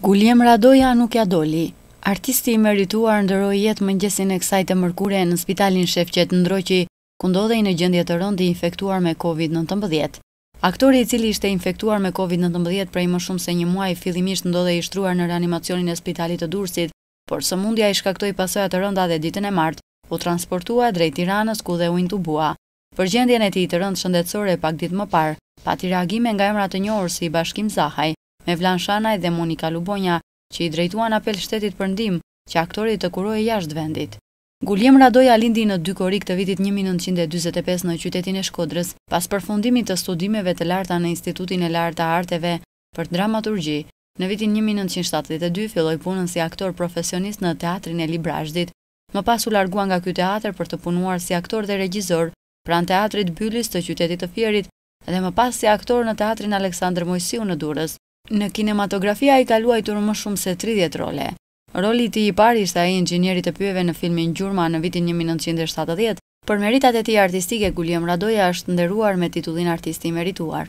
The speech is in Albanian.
Guljem Radoja nuk ia doli. Artisti i merituar ndërroi jetë mëngjesin e kësaj të mërkure në spitalin Shefqet Ndroqi, ku ndodhej në gjendje të rëndë i infektuar me Covid nëntëmbëdhjetë. Aktori i cili ishte infektuar me Covid nëntëmbëdhjetë prej më shumë se një muaji fillimisht ndodhej i shtruar në reanimacionin e spitalit të Durrësit, por sëmundja i shkaktoi pasoja të rënda dhe ditën e martë u transportua drejt Tiranës ku dhe u intubua. Për gjendjen e tij të rëndë shëndetësore pak ditë më parë, pati reagime nga emra të njohur si Bashkim Zahaj, Mevlan Shanaj dhe Monika Lubonja, që i drejtuan apel shtetit për ndihmë, që aktori të kurohej jashtë vendit. Guljem Radoja lindi në dy korrik të vitit një mijë e nëntëqind e dyzet e pesë në qytetin e Shkodrës, pas përfundimit të studimeve të larta në Institutin e Lartë të Arteve për Dramaturgji. Në vitin një mijë e nëntëqind e shtatëdhjetë e dy filloi punën si aktor profesionist në Teatrin e Librazhdit. Më pas u largua nga ky teatër për të punuar si aktor dhe regjisor pranë Teatrit Bylis të qytetit të Fierit dhe më pas si aktor në Teatrin Aleksandër Moisiu në Durrës. Në kinematografi ai ka luajtur më shumë se tridhjetë role. Roli i tij i parë ishte ai i inxhinierit të pyjeve në filmin Gjurma në vitin një mijë e nëntëqind e shtatëdhjetë. Për meritat e tij artistike Guljem Radoja është nderuar me titullin Artist i Merituar.